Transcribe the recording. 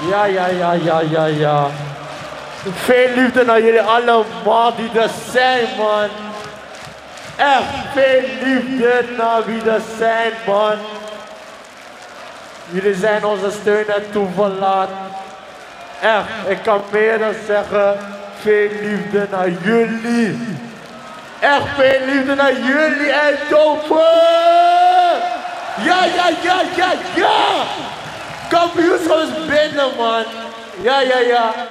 Ja, ja, ja, ja, ja, ja. Veel liefde naar jullie allemaal die er zijn, man. Echt veel liefde naar wie er zijn, man. Jullie zijn onze steun en toeverlaat. Echt, ik kan meer dan zeggen. Veel liefde naar jullie. Echt veel liefde naar jullie en dopen. Ja, ja, ja, ja, ja. Kampioenschap is binnen, man. Ja, ja, ja.